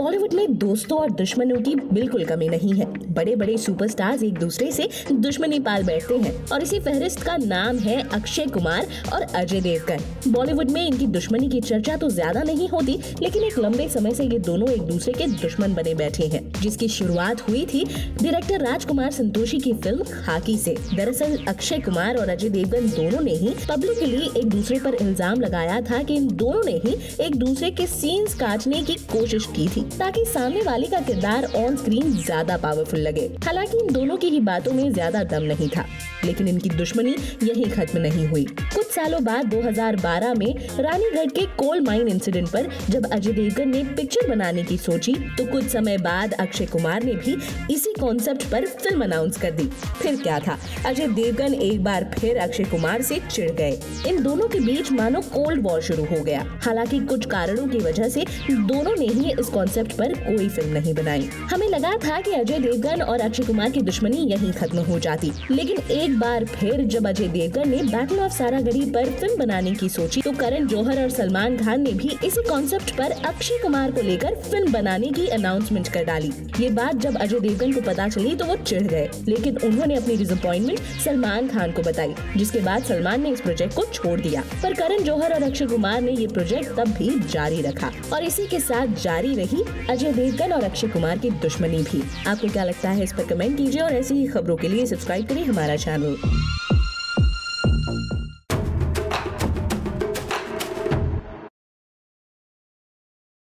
बॉलीवुड में दोस्तों और दुश्मनों की बिल्कुल कमी नहीं है। बड़े बड़े सुपरस्टार्स एक दूसरे से दुश्मनी पाल बैठते हैं। और इसी फहरिस्त का नाम है अक्षय कुमार और अजय देवगन। बॉलीवुड में इनकी दुश्मनी की चर्चा तो ज़्यादा नहीं होती, लेकिन एक लंबे समय से ये दोनों एक दूसरे के दुश्मन बने बैठे हैं, जिसकी शुरुआत हुई थी डायरेक्टर राजकुमार संतोषी की फ़िल्म खाकी से। दरअसल अक्षय कुमार और अजय देवगन दोनों ने ही पब्लिकली एक दूसरे पर इल्ज़ाम लगाया था कि इन दोनों ने ही एक दूसरे के सीन्स काटने की कोशिश की थी। ताकि सामने वाले का किरदार ऑन स्क्रीन ज़्यादा पावरफुल लगे। हालाँकि इन दोनों की ही बातों में ज़्यादा दम नहीं था, लेकिन इनकी दुश्मनी यही खत्म नहीं हुई। कुछ सालों बाद 2012 में रानीगढ़ के कोल माइन इंसिडेंट पर जब अजय देवगन ने पिक्चर बनाने की सोची तो कुछ समय बाद अक्षय कुमार ने भी इसी कॉन्सेप्ट पर फ़िल्म अनाउंस कर दी। फिर क्या था? अजय देवगन एक बार फिर अक्षय कुमार से चिढ़ गए। इन दोनों के बीच मानो कोल्ड वॉर शुरू हो गया। हालाँकि कुछ कारणों की वजह से दोनों ने ही इस कॉन्सेप्ट पर कोई फ़िल्म नहीं बनाई। हमें लगा था कि अजय देवगन और अक्षय कुमार की दुश्मनी यहीं खत्म हो जाती। लेकिन एक बार फिर जब अजय देवगन ने बैटल ऑफ़ सारागढ़ी पर फ़िल्म बनाने की सोची तो करण जौहर और सलमान खान ने भी इसी कॉन्सेप्ट पर अक्षय कुमार को लेकर फ़िल्म बनाने की अनाउंसमेंट कर डाली। ये बात जब अजय देवगन को पता चली तो वो चिढ़ गए। लेकिन उन्होंने अपनी डिसअपॉइंटमेंट सलमान खान को बताई, जिसके बाद सलमान ने इस प्रोजेक्ट को छोड़ दिया। पर करण जौहर और अक्षय कुमार ने ये प्रोजेक्ट तब भी जारी रखा। और इसी के साथ जारी रही अजय देवगन और अक्षय कुमार की दुश्मनी भी। आपको क्या लगता है इस पर कमेंट कीजिए और ऐसी ही खबरों के लिए सब्सक्राइब करें हमारा चैनल